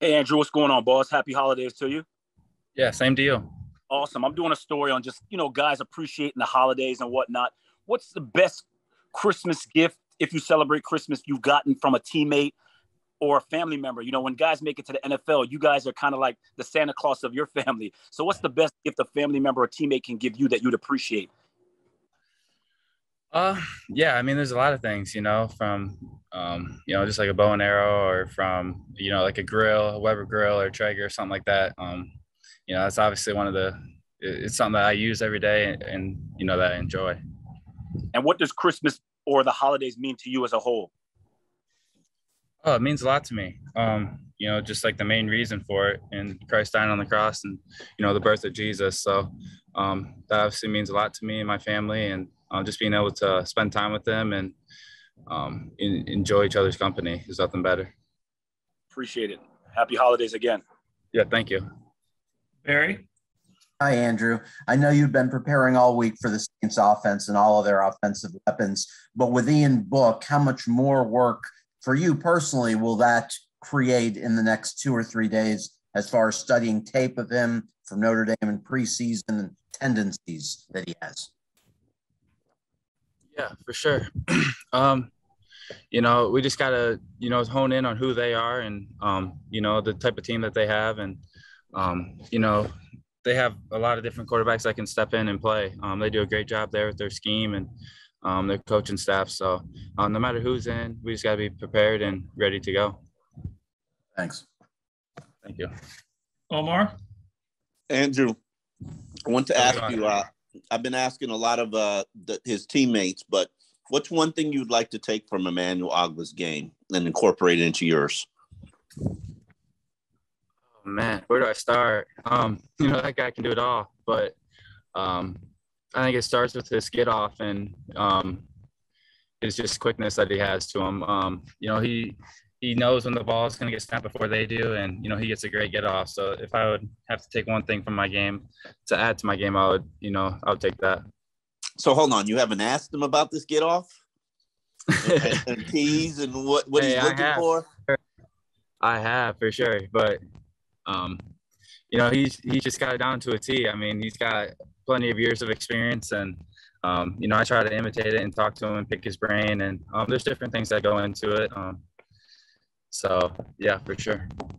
Hey, Andrew, what's going on, boss? Happy holidays to you. Yeah, same deal. Awesome. I'm doing a story on just, you know, guys appreciating the holidays and whatnot. What's the best Christmas gift, if you celebrate Christmas, you've gotten from a teammate or a family member? You know, when guys make it to the NFL, you guys are kind of like the Santa Claus of your family. So, what's the best gift a family member or teammate can give you that you'd appreciate? Uh, yeah, I mean, there's a lot of things, you know, from, um, you know, just like a bow and arrow or from, you know, like a grill, a Weber grill or Traeger or something like that. Um, you know, that's obviously one of the, it's something that I use every day and, and, you know, that I enjoy. And what does Christmas or the holidays mean to you as a whole? Oh, it means a lot to me. Um, you know, just like the main reason for it and Christ dying on the cross and, you know, the birth of Jesus. So um, that obviously means a lot to me and my family and, um, just being able to spend time with them and um, in, enjoy each other's company is nothing better. Appreciate it. Happy holidays again. Yeah, thank you. Barry? Hi, Andrew. I know you've been preparing all week for the Saints offense and all of their offensive weapons, but with Ian Book, how much more work for you personally will that create in the next two or three days as far as studying tape of him from Notre Dame and preseason and tendencies that he has? Yeah, for sure. um, you know, we just gotta, you know, hone in on who they are and, um, you know, the type of team that they have, and, um, you know, they have a lot of different quarterbacks that can step in and play. Um, they do a great job there with their scheme and um, their coaching staff. So uh, no matter who's in, we just gotta be prepared and ready to go. Thanks. Thank you. Omar? Andrew, I want to How's ask you. Uh, I've been asking a lot of uh, the, his teammates, but what's one thing you'd like to take from Emmanuel Ogbah's game and incorporate it into yours? Oh, man, where do I start? Um, you know, that guy can do it all, but um, I think it starts with his get off and um, it's just quickness that he has to him. Um, you know, he he knows when the ball is going to get snapped before they do, and you know he gets a great get off. So if I would have to take one thing from my game to add to my game, I would, you know, I would take that. So hold on, you haven't asked him about this get off and, and keys and what what Hey, he's I looking have. for. I have for sure, but um, you know, he's he's just got it down to a T. I mean, he's got plenty of years of experience, and um, you know, I try to imitate it and talk to him and pick his brain, and um, there's different things that go into it. Um, so yeah, for sure.